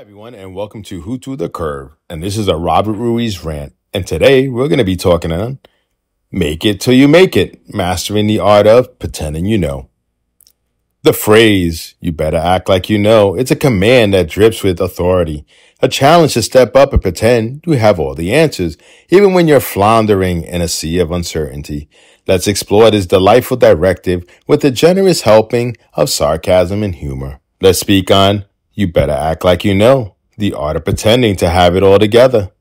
and welcome to Who Threw The Curve. And this is a Robert Ruiz rant. And today we're going to be talking on Make It Till You Make It, mastering the art of pretending you know. The phrase, you better act like you know, it's a command that drips with authority, a challenge to step up and pretend you have all the answers, even when you're floundering in a sea of uncertainty. Let's explore this delightful directive with a generous helping of sarcasm and humor. Let's speak on You Better Act Like You Know, the art of pretending to have it all together.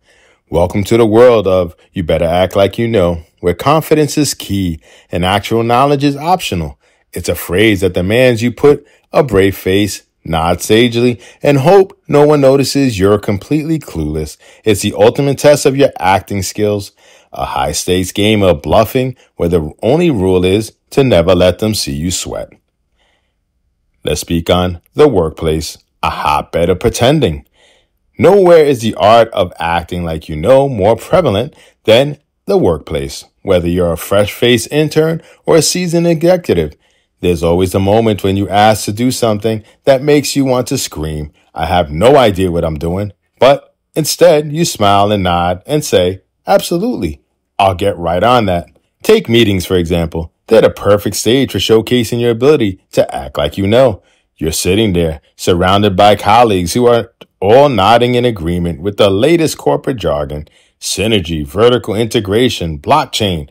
Welcome to the world of You Better Act Like You Know, where confidence is key and actual knowledge is optional. It's a phrase that demands you put a brave face, nod sagely, and hope no one notices you're completely clueless. It's the ultimate test of your acting skills, a high stakes game of bluffing where the only rule is to never let them see you sweat. Let's speak on the workplace, a hotbed of pretending. Nowhere is the art of acting like you know more prevalent than the workplace. Whether you're a fresh faced intern or a seasoned executive, there's always a moment when you ask to do something that makes you want to scream, I have no idea what I'm doing. But instead, you smile and nod and say, Absolutely. I'll get right on that. Take meetings, for example. They're the perfect stage for showcasing your ability to act like you know. You're sitting there surrounded by colleagues who are all nodding in agreement with the latest corporate jargon, synergy, vertical integration, blockchain.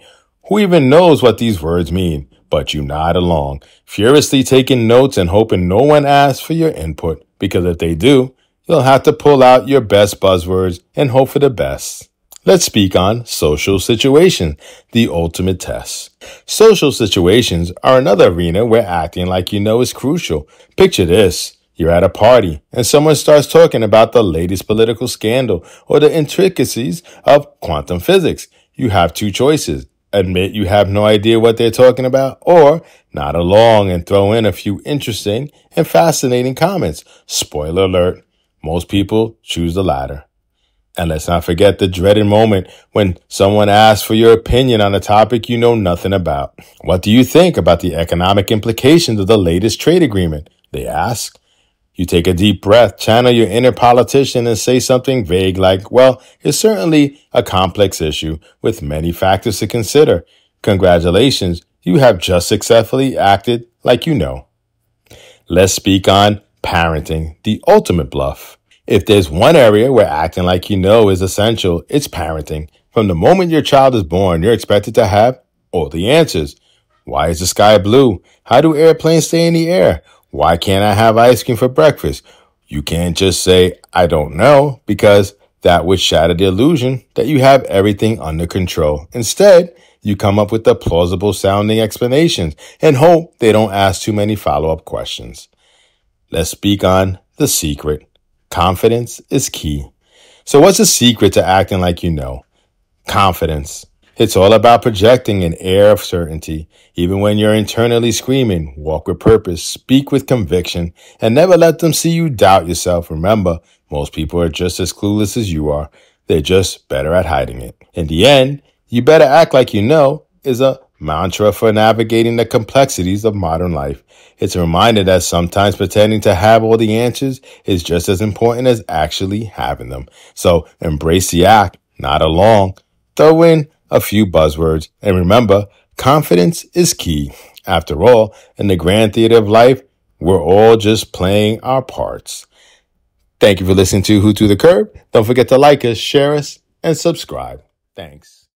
Who even knows what these words mean? But you nod along, furiously taking notes and hoping no one asks for your input, because if they do, you'll have to pull out your best buzzwords and hope for the best. Let's speak on social situations, the ultimate test. Social situations are another arena where acting like you know is crucial. Picture this. You're at a party and someone starts talking about the latest political scandal or the intricacies of quantum physics. You have two choices. Admit you have no idea what they're talking about or nod along and throw in a few interesting and fascinating comments. Spoiler alert. Most people choose the latter. And let's not forget the dreaded moment when someone asks for your opinion on a topic you know nothing about. What do you think about the economic implications of the latest trade agreement? They ask. You take a deep breath, channel your inner politician and say something vague like, well, it's certainly a complex issue with many factors to consider. Congratulations, you have just successfully acted like you know. Let's speak on parenting, the ultimate bluff. If there's one area where acting like you know is essential, it's parenting. From the moment your child is born, you're expected to have all the answers. Why is the sky blue? How do airplanes stay in the air? Why can't I have ice cream for breakfast? You can't just say, I don't know, because that would shatter the illusion that you have everything under control. Instead, you come up with the plausible sounding explanations and hope they don't ask too many follow up questions. Let's speak on the secret. Confidence is key. So what's the secret to acting like you know? Confidence. It's all about projecting an air of certainty. Even when you're internally screaming, walk with purpose, speak with conviction, and never let them see you doubt yourself. Remember, most people are just as clueless as you are. They're just better at hiding it. In the end, you better act like you know is a mantra for navigating the complexities of modern life. It's a reminder that sometimes pretending to have all the answers is just as important as actually having them. So embrace the act, not along. Throw in a few buzzwords and remember, confidence is key. After all, in the grand theater of life, we're all just playing our parts. Thank you for listening to Who Threw The Curve. Don't forget to like us, share us, and subscribe. Thanks.